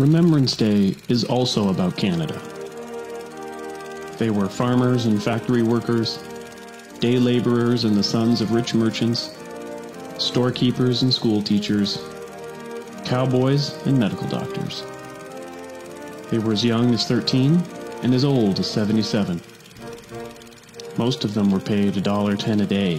Remembrance Day is also about Canada. They were farmers and factory workers, day laborers and the sons of rich merchants, storekeepers and school teachers, cowboys and medical doctors. They were as young as 13 and as old as 77. Most of them were paid $1.10 a day,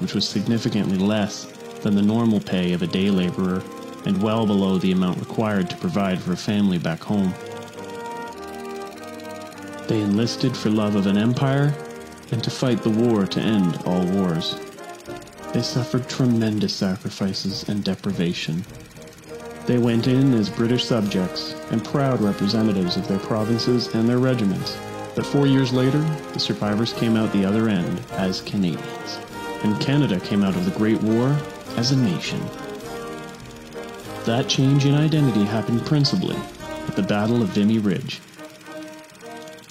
which was significantly less than the normal pay of a day laborer and well below the amount required to provide for a family back home. They enlisted for love of an empire and to fight the war to end all wars. They suffered tremendous sacrifices and deprivation. They went in as British subjects and proud representatives of their provinces and their regiments, but four years later, the survivors came out the other end as Canadians. And Canada came out of the Great War as a nation. That change in identity happened principally at the Battle of Vimy Ridge.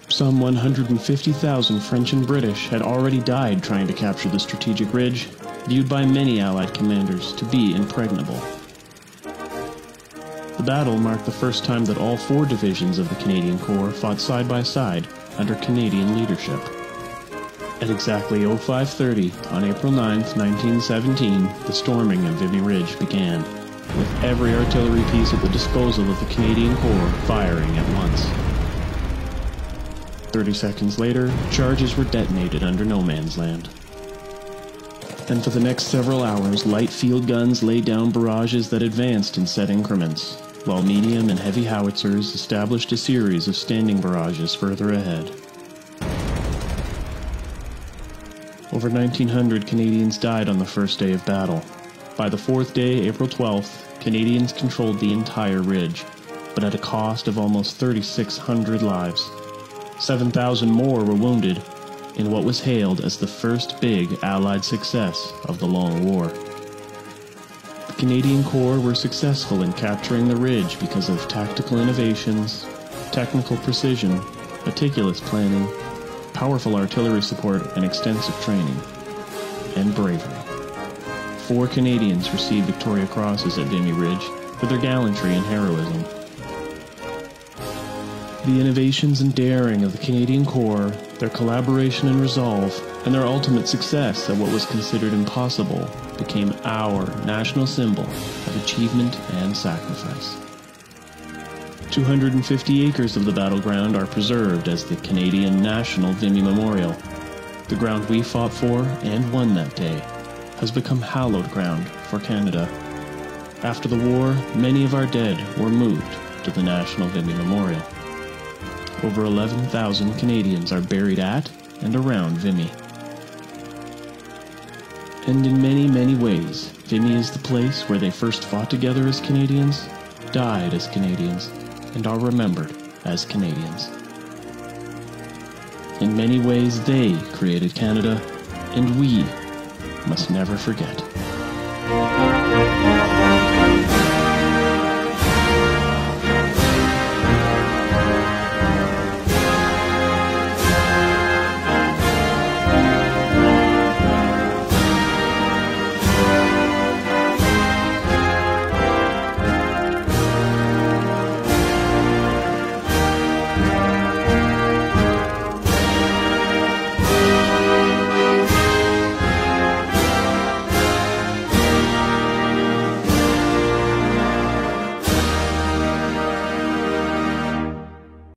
Some 150,000 French and British had already died trying to capture the strategic ridge, viewed by many Allied commanders to be impregnable. The battle marked the first time that all four divisions of the Canadian Corps fought side by side under Canadian leadership. At exactly 0530 on April 9, 1917, the storming of Vimy Ridge began with every artillery piece at the disposal of the Canadian Corps firing at once. Thirty seconds later, charges were detonated under no man's land. And for the next several hours, light field guns laid down barrages that advanced in set increments, while medium and heavy howitzers established a series of standing barrages further ahead. Over 1,900 Canadians died on the first day of battle, by the fourth day, April 12th, Canadians controlled the entire ridge, but at a cost of almost 3,600 lives. 7,000 more were wounded in what was hailed as the first big Allied success of the Long War. The Canadian Corps were successful in capturing the ridge because of tactical innovations, technical precision, meticulous planning, powerful artillery support, and extensive training, and bravery four Canadians received Victoria Crosses at Vimy Ridge for their gallantry and heroism. The innovations and daring of the Canadian Corps, their collaboration and resolve, and their ultimate success at what was considered impossible became our national symbol of achievement and sacrifice. 250 acres of the battleground are preserved as the Canadian National Vimy Memorial, the ground we fought for and won that day has become hallowed ground for Canada. After the war, many of our dead were moved to the National Vimy Memorial. Over 11,000 Canadians are buried at and around Vimy. And in many, many ways, Vimy is the place where they first fought together as Canadians, died as Canadians, and are remembered as Canadians. In many ways, they created Canada, and we must never forget.